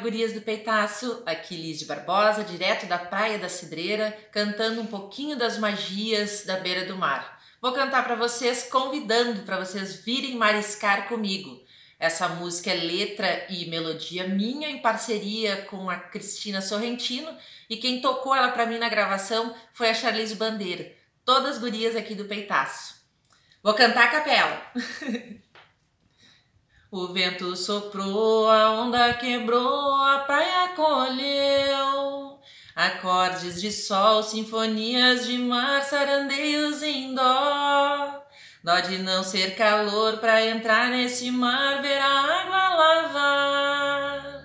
gurias do peitaço, aqui Liz de Barbosa, direto da Praia da Cidreira, cantando um pouquinho das magias da beira do mar. Vou cantar para vocês, convidando para vocês virem mariscar comigo. Essa música é letra e melodia minha em parceria com a Cristina Sorrentino e quem tocou ela para mim na gravação foi a Charlize Bandeira. Todas gurias aqui do peitaço. Vou cantar a capela. O vento soprou, a onda quebrou, a praia colheu. Acordes de sol, sinfonias de mar, sarandeios em dó. Dó de não ser calor pra entrar nesse mar, ver a água lavar.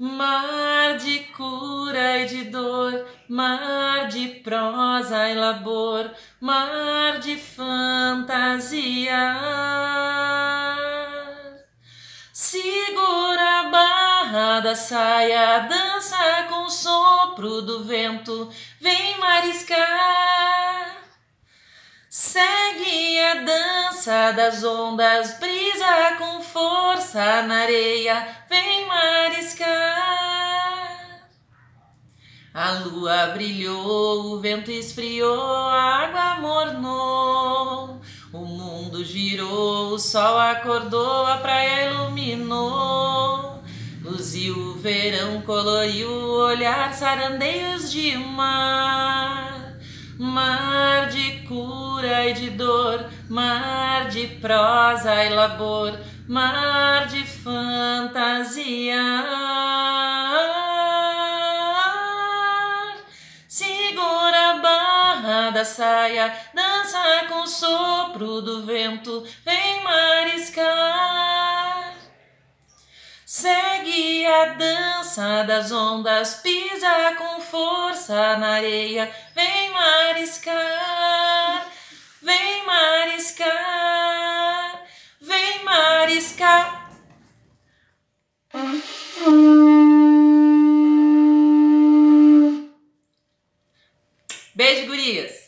Mar de cura e de dor, mar de prosa e labor, mar de fantasia. Barra da saia, dança com o sopro do vento, vem mariscar. Segue a dança das ondas, brisa com força na areia, vem mariscar. A lua brilhou, o vento esfriou, a água mornou. O mundo girou, o sol acordou, a praia iluminou. Luziu o verão, coloriu o olhar, sarandeios de mar. Mar de cura e de dor, mar de prosa e labor, mar de fantasia. Segura a barra da saia, dança com o sopro do vento, vem mariscar. Segue a dança das ondas, pisa com força na areia. Vem mariscar, vem mariscar, vem mariscar. Beijo, gurias!